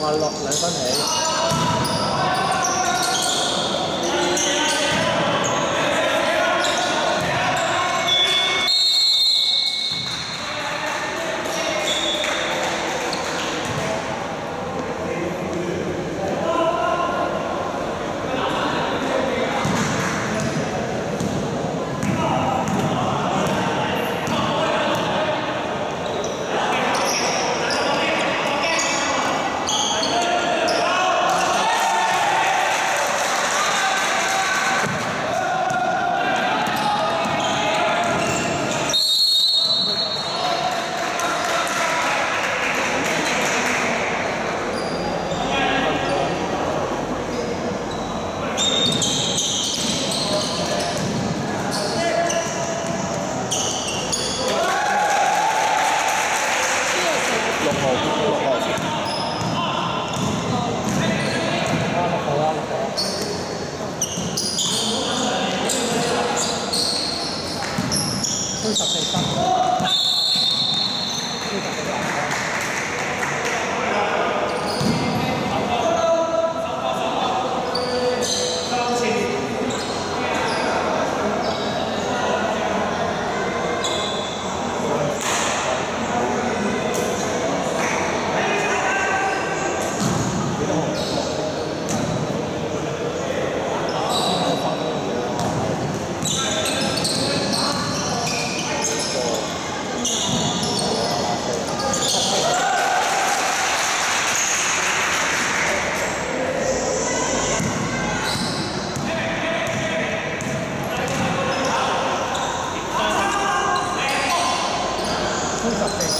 Mà 兩分起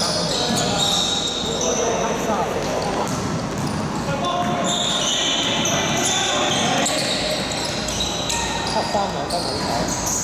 我哋要开衫，我。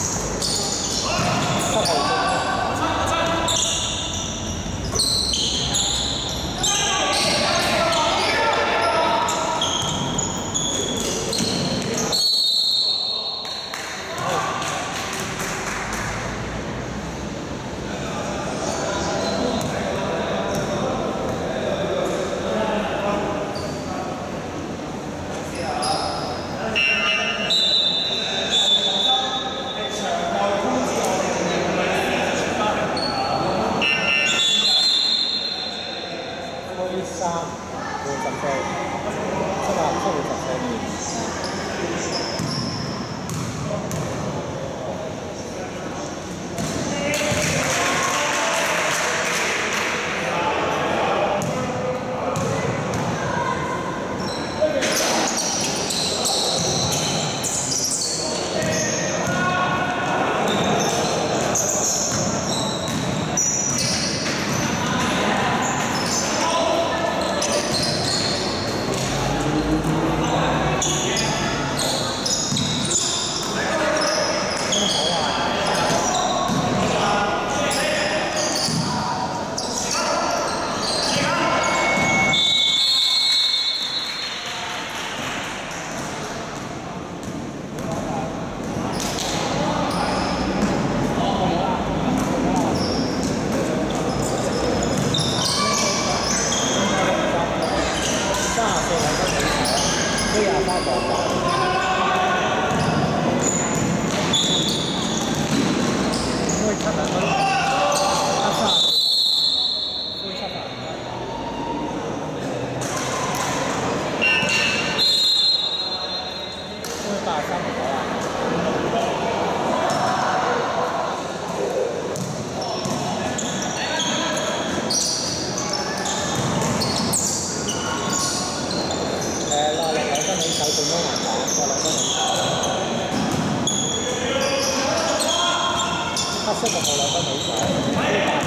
黑色的号两分五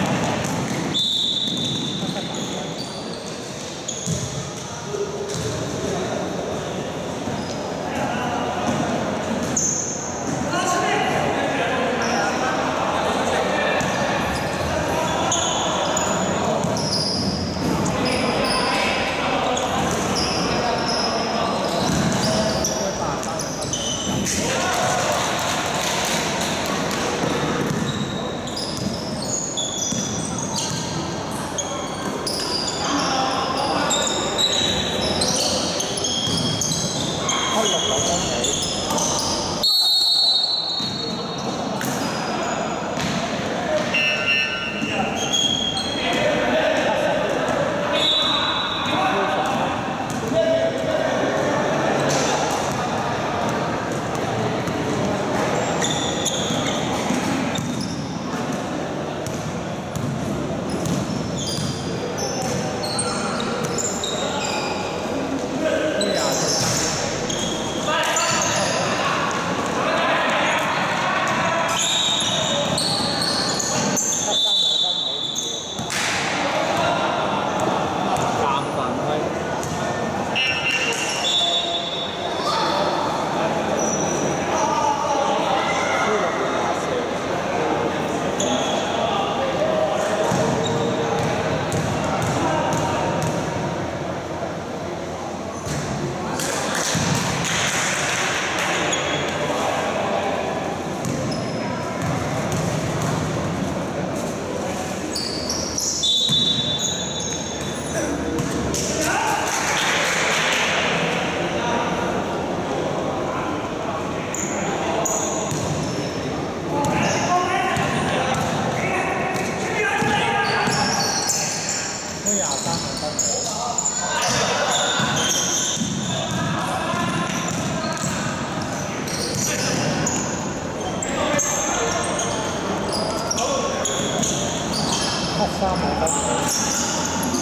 十。他杀毛他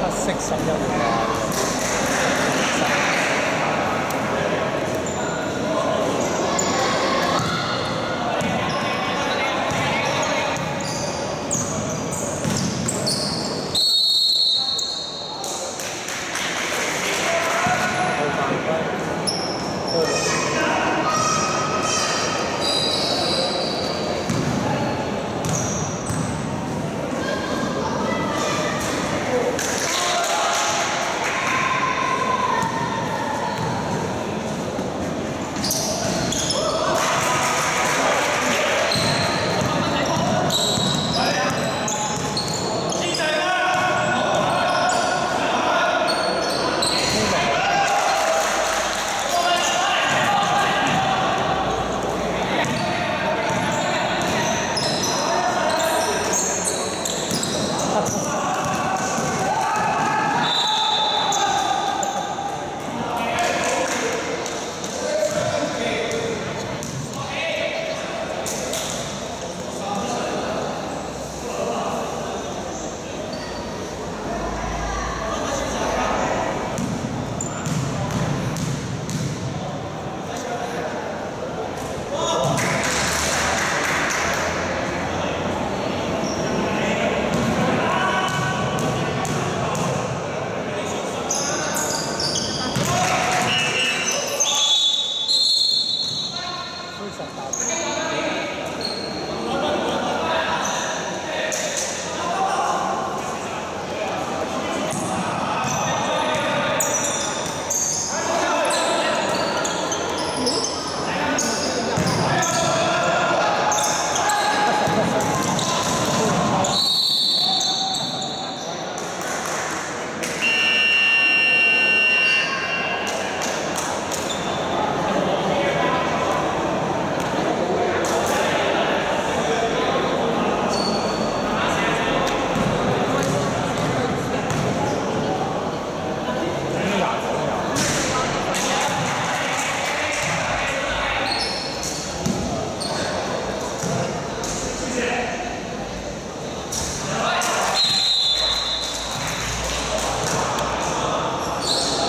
他識十一年啦。